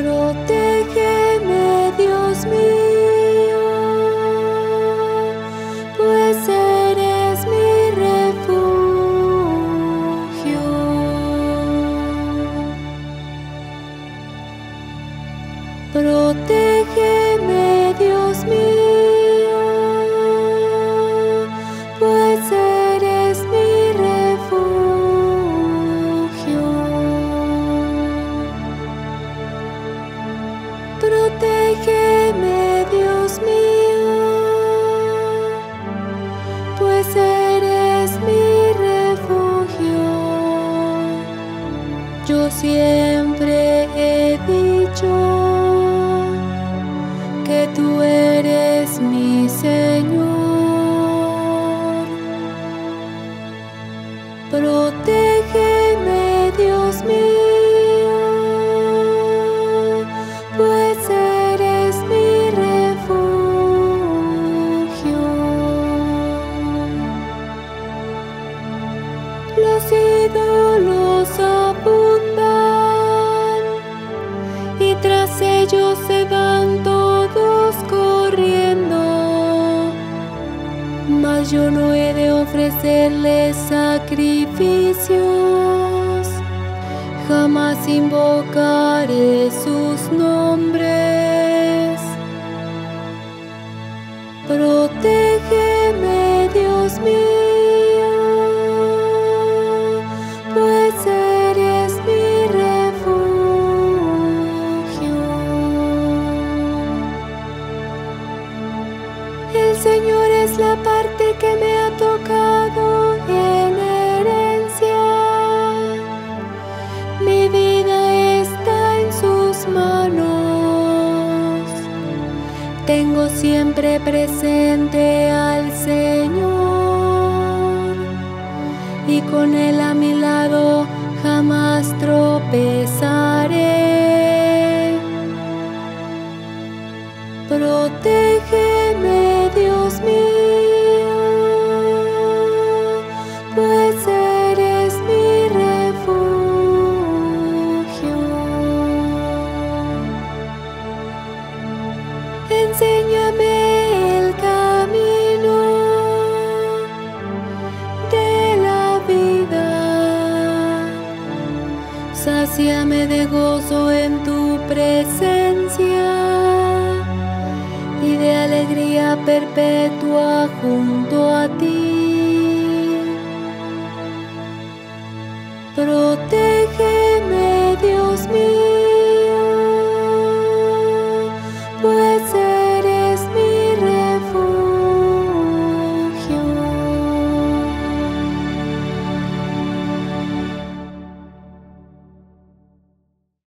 Protégeme, Dios mío, pues eres mi refugio. Protégeme. Protégeme, Dios mío, pues eres mi refugio. Yo siempre he dicho que tú eres mi Señor. No he de ofrecerles sacrificios, jamás invocaré sus nombres. Protégeme, Dios mío, pues eres mi refugio. El Señor es la parte Tengo siempre presente al Sáciame de gozo en tu presencia y de alegría perpetua junto a ti. Protege